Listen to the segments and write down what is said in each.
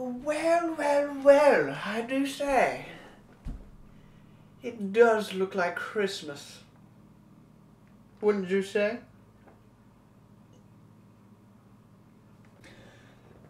Well, well, well, I do say. It does look like Christmas. Wouldn't you say?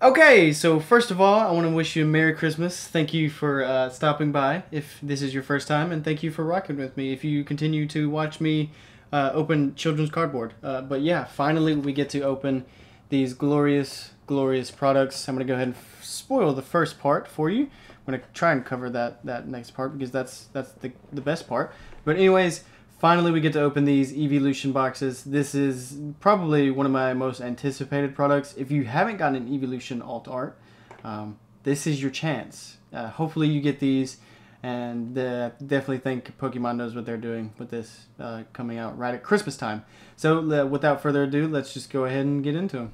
Okay, so first of all, I want to wish you a Merry Christmas. Thank you for uh, stopping by if this is your first time, and thank you for rocking with me if you continue to watch me uh, open children's cardboard. Uh, but yeah, finally we get to open these glorious, glorious products. I'm going to go ahead and spoil the first part for you. I'm going to try and cover that, that next part because that's that's the, the best part. But anyways, finally we get to open these evolution boxes this is probably one of my most anticipated products if you haven't gotten an evolution alt art um, this is your chance uh, hopefully you get these and uh, definitely think pokemon knows what they're doing with this uh, coming out right at christmas time so without further ado let's just go ahead and get into them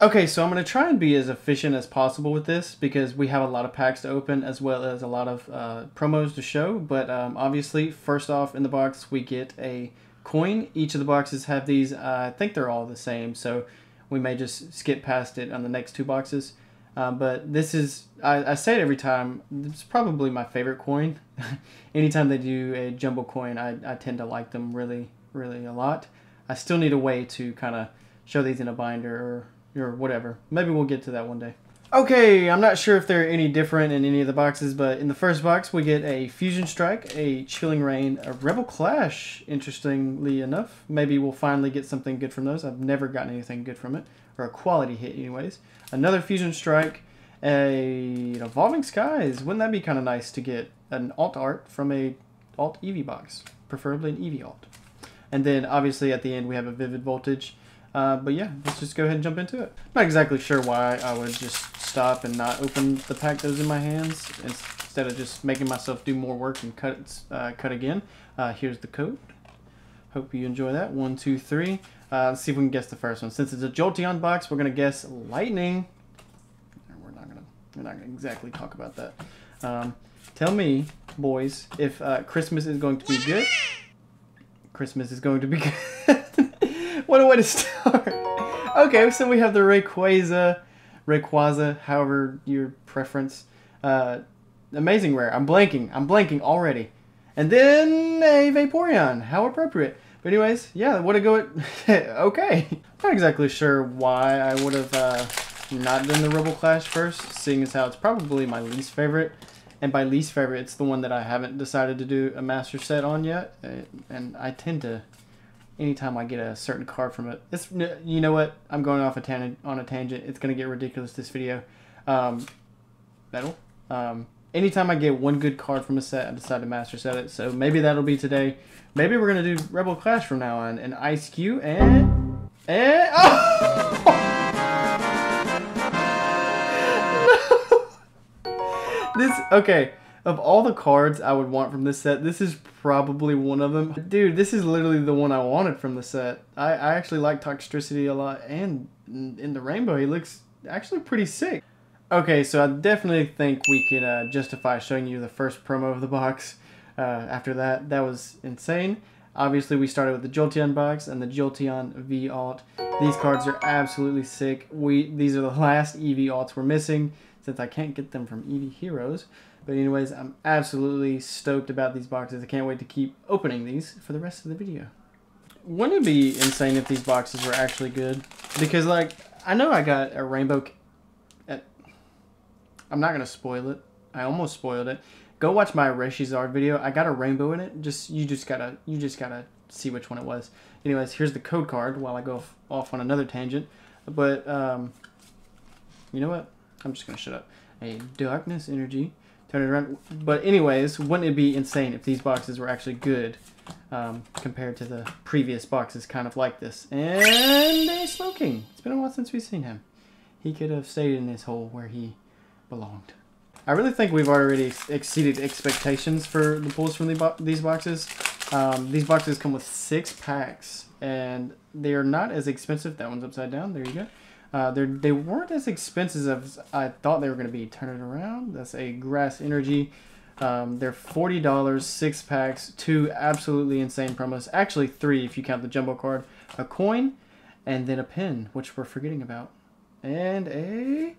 Okay, so I'm going to try and be as efficient as possible with this because we have a lot of packs to open as well as a lot of uh, promos to show. But um, obviously, first off in the box, we get a coin. Each of the boxes have these. Uh, I think they're all the same, so we may just skip past it on the next two boxes. Uh, but this is, I, I say it every time, it's probably my favorite coin. Anytime they do a jumbo coin, I, I tend to like them really, really a lot. I still need a way to kind of show these in a binder or or whatever. Maybe we'll get to that one day. Okay, I'm not sure if they're any different in any of the boxes, but in the first box we get a Fusion Strike, a Chilling Reign, a Rebel Clash, interestingly enough. Maybe we'll finally get something good from those. I've never gotten anything good from it, or a quality hit anyways. Another Fusion Strike, a Evolving Skies. Wouldn't that be kind of nice to get an alt art from a alt Eevee box, preferably an Eevee alt. And then obviously at the end we have a Vivid Voltage, uh, but yeah, let's just go ahead and jump into it. Not exactly sure why I would just stop and not open the pack that was in my hands instead of just making myself do more work and cut uh, cut again. Uh, here's the code. Hope you enjoy that. One, two, three. Uh, let's see if we can guess the first one. Since it's a Jolteon box, we're gonna guess lightning. We're not gonna we're not gonna exactly talk about that. Um, tell me, boys, if uh, Christmas is going to be good. Christmas is going to be good. What a way to start. okay, so we have the Rayquaza, Rayquaza, however your preference. Uh, amazing rare. I'm blanking. I'm blanking already. And then a Vaporeon. How appropriate. But anyways, yeah, what a go at... okay. Not exactly sure why I would have uh, not done the Rebel Clash first, seeing as how it's probably my least favorite. And by least favorite, it's the one that I haven't decided to do a master set on yet. Uh, and I tend to anytime I get a certain card from it. It's you know what? I'm going off a tangent on a tangent. It's gonna get ridiculous this video. Um, metal. Um, anytime I get one good card from a set, I decide to master set it. So maybe that'll be today. Maybe we're gonna do Rebel Clash from now on, and Ice Cube and and oh. This okay of all the cards I would want from this set, this is probably one of them. Dude, this is literally the one I wanted from the set. I, I actually like Toxtricity a lot, and in the rainbow, he looks actually pretty sick. Okay, so I definitely think we can uh, justify showing you the first promo of the box. Uh, after that, that was insane. Obviously, we started with the Jolteon box and the Jolteon V alt. These cards are absolutely sick. We These are the last Eevee alts we're missing since I can't get them from Eevee Heroes. But anyways, I'm absolutely stoked about these boxes. I can't wait to keep opening these for the rest of the video. Wouldn't it be insane if these boxes were actually good? Because, like, I know I got a rainbow... At, I'm not going to spoil it. I almost spoiled it. Go watch my Reshizard video. I got a rainbow in it. Just You just gotta you just gotta see which one it was. Anyways, here's the code card while I go off on another tangent. But, um, you know what? I'm just going to shut up. A Darkness Energy turn it around. But anyways, wouldn't it be insane if these boxes were actually good um, compared to the previous boxes kind of like this? And a Slowking. It's been a while since we've seen him. He could have stayed in his hole where he belonged. I really think we've already exceeded expectations for the pulls from the bo these boxes. Um, these boxes come with six packs, and they are not as expensive. That one's upside down. There you go. Uh, they weren't as expensive as I thought they were going to be. Turn it around. That's a Grass Energy. Um, they're forty dollars, six packs, two absolutely insane promos. Actually, three if you count the jumbo card, a coin, and then a pin, which we're forgetting about, and a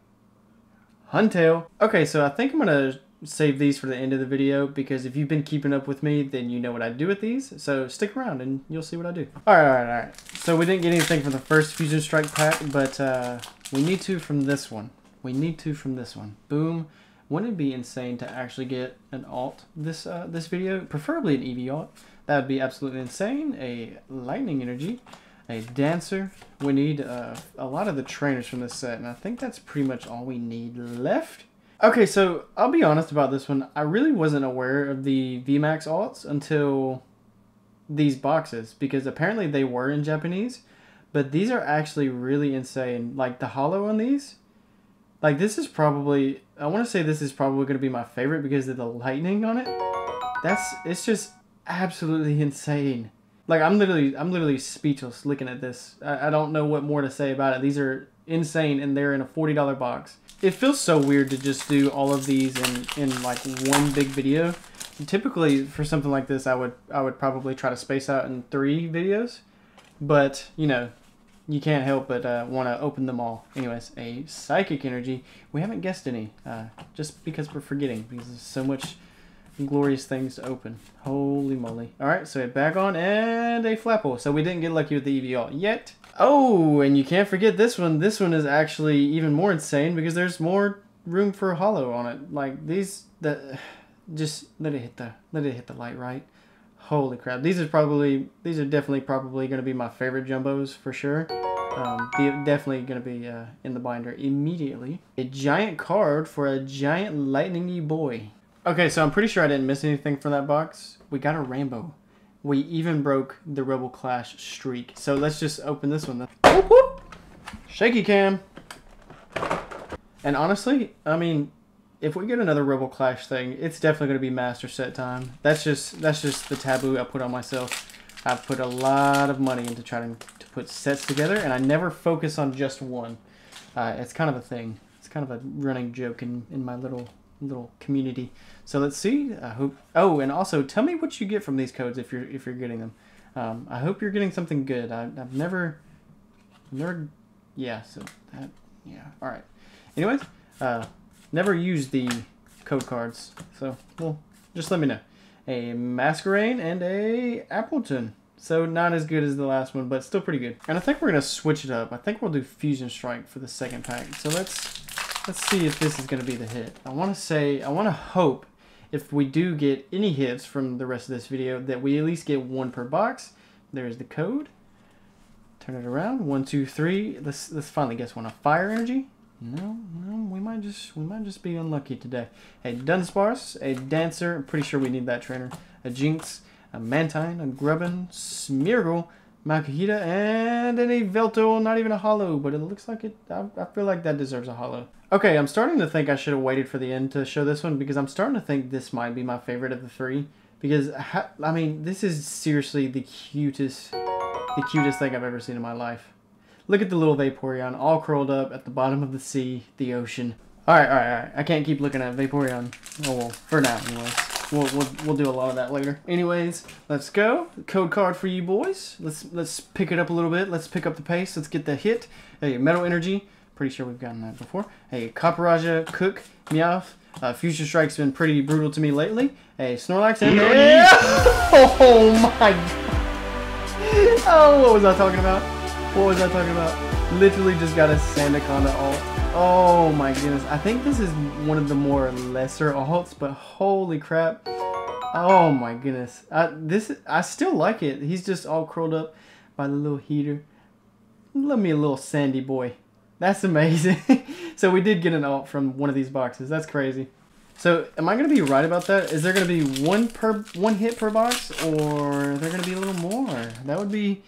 Huntail. Okay, so I think I'm gonna save these for the end of the video because if you've been keeping up with me, then you know what I do with these. So stick around and you'll see what I do. All right, all right, all right. So we didn't get anything from the first Fusion Strike pack, but uh, we need to from this one. We need to from this one. Boom. Wouldn't it be insane to actually get an alt this uh, this video? Preferably an Eevee alt. That would be absolutely insane. A lightning energy, a dancer. We need uh, a lot of the trainers from this set, and I think that's pretty much all we need left. Okay, so I'll be honest about this one. I really wasn't aware of the VMAX alts until these boxes because apparently they were in Japanese, but these are actually really insane. Like the hollow on these, like this is probably I want to say this is probably going to be my favorite because of the lightning on it. That's it's just absolutely insane. Like I'm literally I'm literally speechless looking at this. I, I don't know what more to say about it. These are insane and they're in a $40 box. It feels so weird to just do all of these in, in like one big video. Typically for something like this I would I would probably try to space out in three videos. But, you know, you can't help but uh, want to open them all. Anyways, a psychic energy. We haven't guessed any, uh, just because we're forgetting, because there's so much glorious things to open. Holy moly. Alright, so a Bagon and a Flapple. So we didn't get lucky with the EVL yet. Oh, and you can't forget this one. This one is actually even more insane because there's more room for hollow on it. Like these, the just let it hit the let it hit the light right. Holy crap! These are probably these are definitely probably going to be my favorite jumbos for sure. Um, definitely going to be uh, in the binder immediately. A giant card for a giant lightningy boy. Okay, so I'm pretty sure I didn't miss anything from that box. We got a rainbow. We even broke the Rebel Clash streak. So let's just open this one. Whoop, whoop. Shaky cam. And honestly, I mean, if we get another Rebel Clash thing, it's definitely going to be master set time. That's just that's just the taboo I put on myself. I've put a lot of money into trying to put sets together, and I never focus on just one. Uh, it's kind of a thing. It's kind of a running joke in, in my little little community. So let's see. I hope. Oh, and also tell me what you get from these codes if you're if you're getting them. Um, I hope you're getting something good. I, I've never, never, yeah. So that, yeah. All right. Anyways, uh, never used the code cards, so well, just let me know. A Masquerain and a Appletun. So not as good as the last one, but still pretty good. And I think we're gonna switch it up. I think we'll do Fusion Strike for the second pack. So let's let's see if this is gonna be the hit. I wanna say I wanna hope if we do get any hits from the rest of this video that we at least get one per box. There's the code. Turn it around. One, two, three. Let's let's finally guess one. A fire energy. No, no, we might just we might just be unlucky today. A Dunsparce, a Dancer, I'm pretty sure we need that trainer. A Jynx, a Mantine, a Grubbin, Smeargle, Makuhita, and an Yveltal, not even a hollow, but it looks like it, I, I feel like that deserves a hollow. Okay, I'm starting to think I should have waited for the end to show this one because I'm starting to think this might be my favorite of the three. Because, I mean, this is seriously the cutest, the cutest thing I've ever seen in my life. Look at the little Vaporeon all curled up at the bottom of the sea, the ocean. Alright, alright, alright. I can't keep looking at Vaporeon. Oh, well, for now, anyways. We'll, we'll, we'll do a lot of that later. Anyways, let's go. Code card for you boys. Let's let's pick it up a little bit. Let's pick up the pace. Let's get the hit. Hey, Metal Energy. Pretty sure we've gotten that before. Hey, Copperajah, Cook, Meowth. Uh, Fusion Strike's been pretty brutal to me lately. Hey, Snorlax and... Oh my... god. Oh, what was I talking about? What was I talking about? Literally just got a Sandaconda alt. Oh my goodness. I think this is one of the more lesser alts, but holy crap. Oh my goodness. I, this I still like it. He's just all curled up by the little heater. Love me a little sandy boy. That's amazing. so we did get an alt from one of these boxes. That's crazy. So am I going to be right about that? Is there going to be one per one hit per box or there going to be a little more? That would be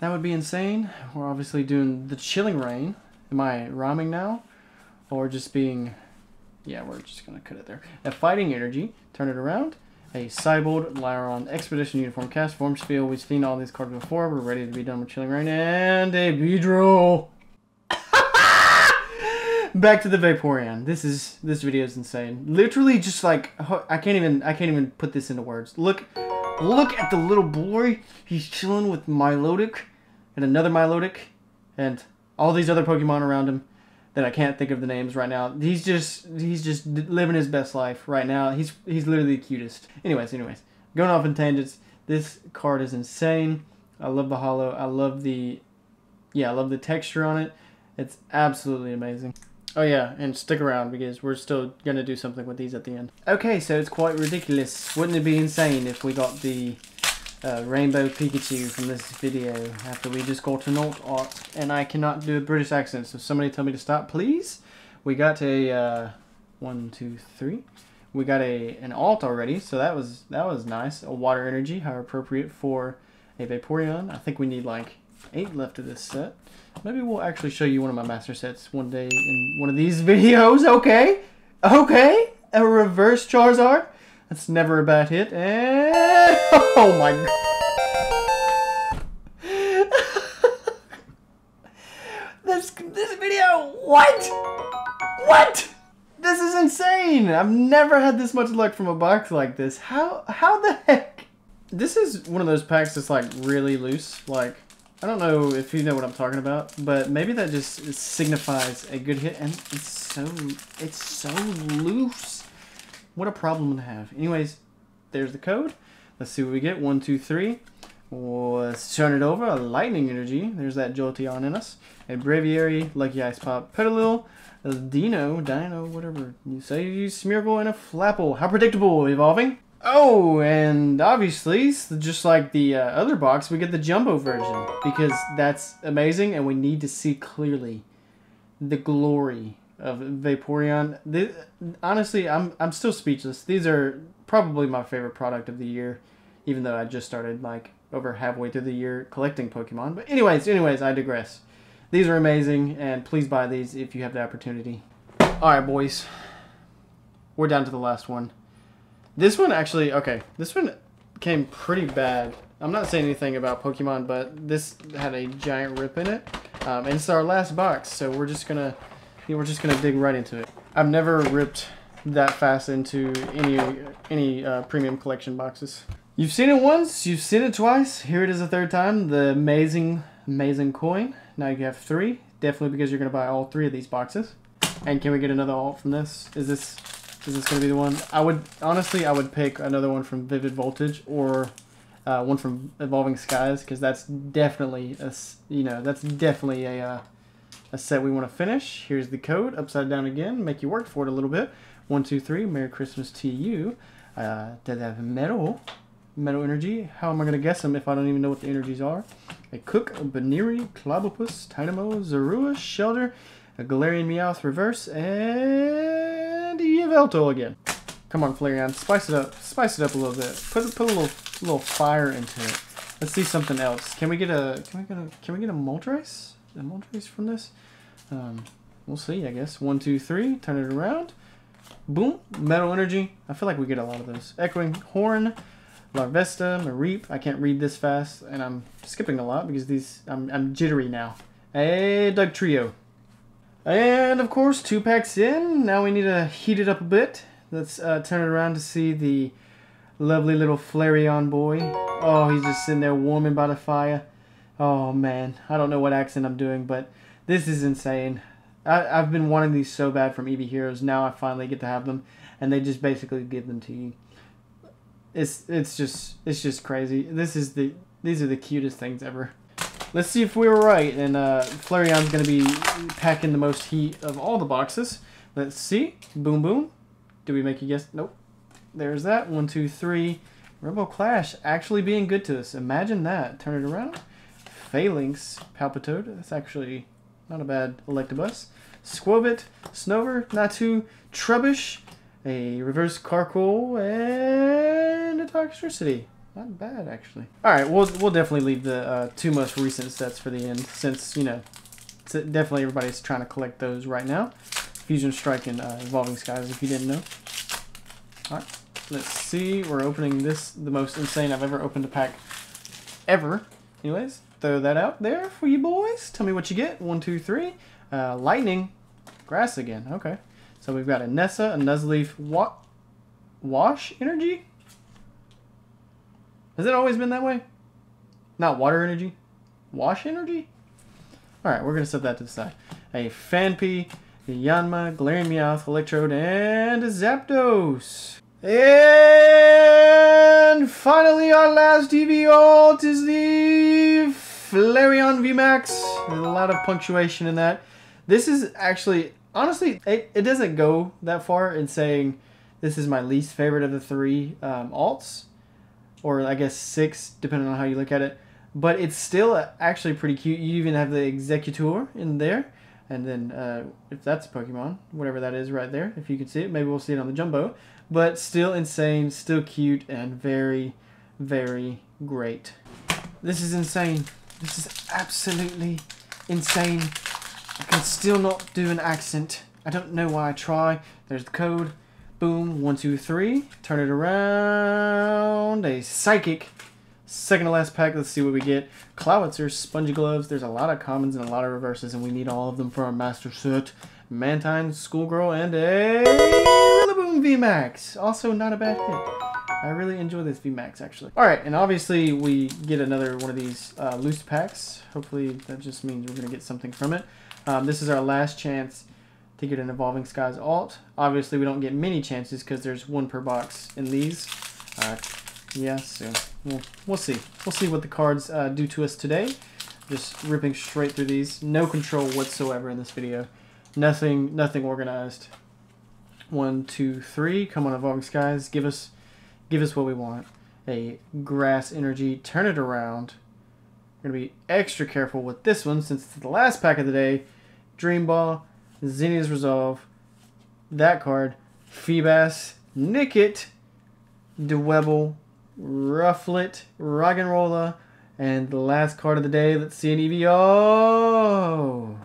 that would be insane. We're obviously doing the Chilling Reign. Am I rhyming now? Or just being... Yeah, we're just going to cut it there. A Fighting Energy. Turn it around. A Cybold, Lairon, Expedition Uniform, Cast Form Spiel. We've seen all these cards before. We're ready to be done with Chilling Reign. And a Beedrill. Back to the Vaporeon. This is this video is insane. Literally, just like I can't even I can't even put this into words. Look Look at the little boy. He's chilling with Milotic and another Milotic and all these other Pokemon around him. that I can't think of the names right now. He's just he's just living his best life right now. He's he's literally the cutest. Anyways, anyways, going off in tangents. This card is insane. I love the hollow. I love the yeah, I love the texture on it. It's absolutely amazing. Oh yeah, and stick around because we're still gonna do something with these at the end. Okay, so it's quite ridiculous. Wouldn't it be insane if we got the uh, Rainbow Pikachu from this video after we just got an alt art and I cannot do a British accent so somebody tell me to stop please. We got a uh, one two three. We got a an alt already so that was that was nice. A water energy how appropriate for a Vaporeon. I think we need like eight left of this set. Maybe we'll actually show you one of my master sets one day in one of these videos okay? Okay? A reverse Charizard? That's never a bad hit. And oh my god. this this video what? What? This is insane. I've never had this much luck from a box like this. How how the heck? This is one of those packs that's like really loose. Like I don't know if you know what I'm talking about, but maybe that just signifies a good hit and it's so it's so loose. What a problem to have. Anyways, there's the code. Let's see what we get. One, two, three. Let's turn it over. A lightning energy. There's that Jolteon in us. A Braviary, Lucky Ice Pop, Petilil, a Dino, Dino, whatever you say, Smeargle, and a Flapple. How predictable, evolving. Oh, and obviously, just like the uh, other box, we get the Jumbo version because that's amazing and we need to see clearly the glory of Vaporeon. This, honestly, I'm I'm still speechless. These are probably my favorite product of the year, even though I just started like over halfway through the year collecting Pokemon. But anyways, anyways, I digress. These are amazing, and please buy these if you have the opportunity. All right, boys, we're down to the last one. This one actually, okay, this one came pretty bad. I'm not saying anything about Pokemon, but this had a giant rip in it. Um, and it's our last box, so we're just gonna we're just gonna dig right into it. I've never ripped that fast into any any uh, premium collection boxes. You've seen it once, you've seen it twice. Here it is a third time. The amazing, amazing coin. Now you have three. Definitely because you're gonna buy all three of these boxes. And can we get another alt from this? Is this is this gonna be the one? I would honestly, I would pick another one from Vivid Voltage or uh, one from Evolving Skies because that's definitely a you know that's definitely a uh, a set we want to finish. Here's the code, upside down again, make you work for it a little bit. One, two, three, Merry Christmas to you. Uh, does have metal, metal energy? How am I going to guess them if I don't even know what the energies are? A Cook, a Baniri, Clobbopus, Tynamo, Zorua, Shellder, a Galarian Meowth reverse, and Yveltal again. Come on, Flareon, spice it up, spice it up a little bit. Put put a little little fire into it. Let's see something else. Can we get a can we get a can we get a Moltres? A Moltres from this? Um, we'll see, I guess. One, two, three. Turn it around. Boom. Metal Energy. I feel like we get a lot of those. Echoing Horn. Larvesta. Mareep. I can't read this fast, and I'm skipping a lot because these I'm, I'm jittery now. A Dugtrio. And, of course, two packs in. Now we need to heat it up a bit. Let's uh, turn it around to see the lovely little Flareon boy. Oh, he's just sitting there warming by the fire. Oh, man. I don't know what accent I'm doing, but this is insane. I, I've been wanting these so bad from Eevee Heroes. Now I finally get to have them, and they just basically give them to you. It's it's just it's just crazy. This is the these are the cutest things ever. Let's see if we were right, and uh, Flareon's gonna be packing the most heat of all the boxes. Let's see. Boom boom. Did we make a guess? Nope. There's that. One, two, three. Rebel Clash actually being good to us. Imagine that. Turn it around. Falinks, Palpitoad. That's actually not a bad Electabuzz. Skwovet, Snover, Natu, Trubbish, a Reverse Carkol, and a Toxtricity. Not bad, actually. Alright, we'll, we'll definitely leave the uh, two most recent sets for the end, since, you know, definitely everybody's trying to collect those right now. Fusion Strike and uh, Evolving Skies, if you didn't know. Alright, let's see. We're opening this, the most insane I've ever opened a pack ever. Anyways, throw that out there for you boys. Tell me what you get. One, two, three. Uh, lightning. Grass again. Okay. So we've got a Nessa, a Nuzleaf, wa Wash Energy? Has it always been that way? Not Water Energy? Wash Energy? Alright, we're going to set that to the side. a Phanpy, a Yanma, Galarian Meowth, Electrode, and a Zapdos. And finally, our last Eevee alt is the Flareon VMAX. There's a lot of punctuation in that. This is actually, honestly, it, it doesn't go that far in saying this is my least favorite of the three um, alts, or I guess six, depending on how you look at it. But it's still actually pretty cute. You even have the Executor in there. And then, uh, if that's a Pokemon, whatever that is right there, if you can see it, maybe we'll see it on the Jumbo. But still insane, still cute, and very, very great. This is insane. This is absolutely insane. I can still not do an accent. I don't know why I try. There's the code. Boom, one, two, three. Turn it around. A psychic. Second to last pack. Let's see what we get. Clawitzer, Spongy Gloves. There's a lot of commons and a lot of reverses, and we need all of them for our master set. Mantine, Schoolgirl, and a Rillaboom VMAX. Also not a bad hit. I really enjoy this VMAX actually. Alright, and obviously we get another one of these uh, loose packs. Hopefully that just means we're going to get something from it. Um, this is our last chance to get an Evolving Skies alt. Obviously, we don't get many chances because there's one per box in these. Uh, yeah, so we'll, we'll see. We'll see what the cards uh, do to us today. Just ripping straight through these. No control whatsoever in this video. Nothing, nothing organized. One, two, three. Come on, Evolving Skies. Give us, give us what we want. A Grass Energy. Turn it around. We're going to be extra careful with this one since it's the last pack of the day. Dream Ball. Zinnia's Resolve, that card, Feebas, Nickit, Dwebble, Rufflet, Roggenrola, and Rolla, and the last card of the day, let's see an EVO.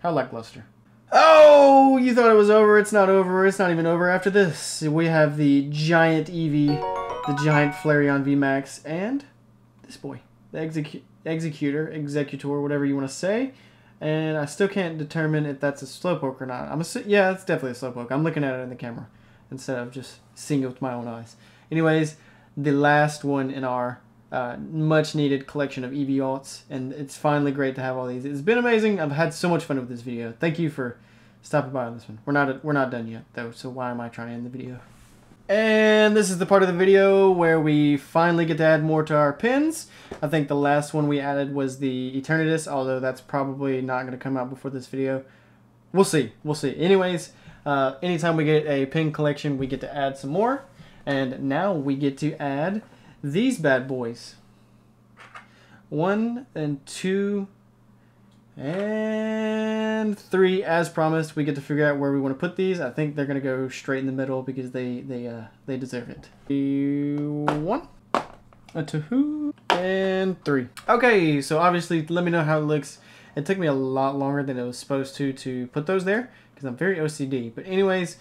How lackluster. Oh, you thought it was over. It's not over. It's not even over after this. We have the giant Eevee, the giant Flareon VMAX, and this boy, the Execu Executor, Exeggutor, whatever you want to say and I still can't determine if that's a slowpoke or not. I'm a, yeah, it's definitely a slowpoke. I'm looking at it in the camera instead of just seeing it with my own eyes. Anyways, the last one in our uh, much needed collection of Eevee alts, and it's finally great to have all these. It's been amazing. I've had so much fun with this video. Thank you for stopping by on this one. We're not we're not done yet though, so why am I trying to end the video? And this is the part of the video where we finally get to add more to our pins. I think the last one we added was the Eternatus, although that's probably not going to come out before this video. We'll see. We'll see. Anyways, uh, anytime we get a pin collection, we get to add some more. And now we get to add these bad boys. One and two and three, as promised, we get to figure out where we want to put these. I think they're gonna go straight in the middle because they they uh they deserve it. One, a two, and three. Okay, so obviously, let me know how it looks. It took me a lot longer than it was supposed to to put those there because I'm very OCD. But anyways,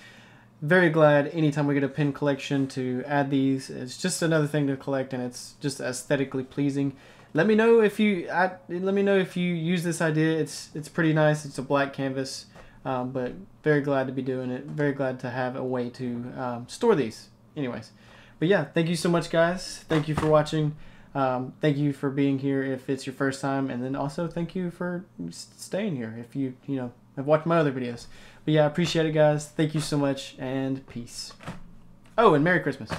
very glad anytime we get a pin collection to add these. It's just another thing to collect, and it's just aesthetically pleasing let me know if you I, let me know if you use this idea. It's it's pretty nice. It's a black canvas, um, but very glad to be doing it. Very glad to have a way to um, store these. Anyways, but yeah, thank you so much, guys. Thank you for watching. Um, thank you for being here if it's your first time, and then also thank you for staying here if you you know have watched my other videos. But yeah, I appreciate it, guys. Thank you so much, and peace. Oh, and Merry Christmas.